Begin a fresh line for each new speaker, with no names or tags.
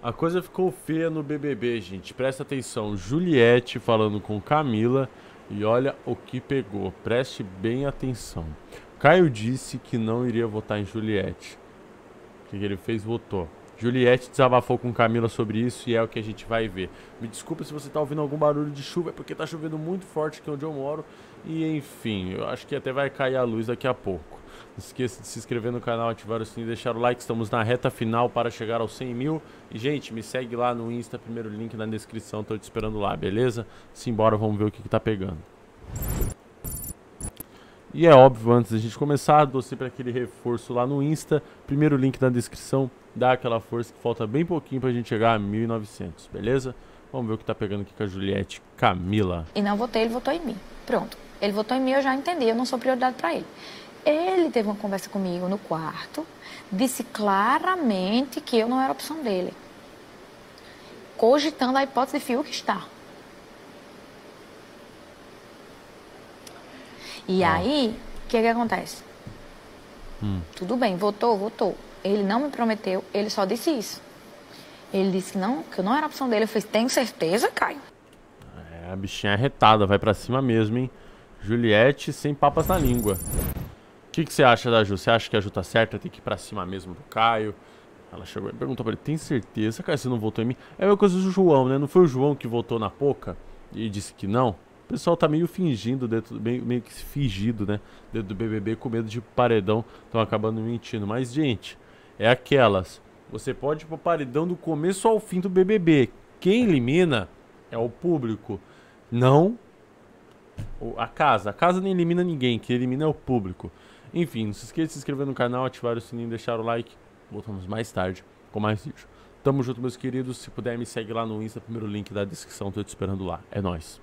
A coisa ficou feia no BBB, gente. Presta atenção. Juliette falando com Camila e olha o que pegou. Preste bem atenção. Caio disse que não iria votar em Juliette. O que ele fez? Votou. Juliette desabafou com Camila sobre isso e é o que a gente vai ver. Me desculpa se você está ouvindo algum barulho de chuva, é porque está chovendo muito forte aqui onde eu moro. E enfim, eu acho que até vai cair a luz daqui a pouco. Esqueça de se inscrever no canal, ativar o sininho deixar o like. Estamos na reta final para chegar aos 100 mil. E, gente, me segue lá no Insta, primeiro link na descrição. Estou te esperando lá, beleza? Simbora, vamos ver o que, que tá pegando. E é óbvio, antes da gente começar, dou sempre aquele reforço lá no Insta. Primeiro link na descrição, dá aquela força que falta bem pouquinho pra gente chegar a 1.900, beleza? Vamos ver o que tá pegando aqui com a Juliette Camila.
E não votei, ele votou em mim. Pronto. Ele votou em mim, eu já entendi, eu não sou prioridade para ele. Ele teve uma conversa comigo no quarto, disse claramente que eu não era opção dele. Cogitando a hipótese de Fiuk estar. E ah. aí, o que, que acontece? Hum. Tudo bem, votou, votou. Ele não me prometeu, ele só disse isso. Ele disse que não, que eu não era opção dele. Eu falei, tenho certeza, Caio?
É, a bichinha é retada, vai para cima mesmo, hein? Juliette sem papas na língua. Que, que você acha da Ju? Você acha que a Ju tá certa? Tem que ir pra cima mesmo do Caio? Ela chegou e perguntou pra ele, tem certeza, Caio, você não votou em mim? É a mesma coisa do João, né? Não foi o João que votou na Poca e disse que não? O pessoal tá meio fingindo, dentro, meio, meio que fingido, né? Dentro do BBB com medo de paredão, estão acabando mentindo. Mas, gente, é aquelas. Você pode ir pro paredão do começo ao fim do BBB. Quem elimina é o público, não a casa. A casa não elimina ninguém, quem elimina é o público. Enfim, não se esqueça de se inscrever no canal, ativar o sininho, deixar o like. Voltamos mais tarde com mais vídeo. Tamo junto, meus queridos. Se puder, me segue lá no Insta, primeiro link da descrição. Tô te esperando lá. É nóis.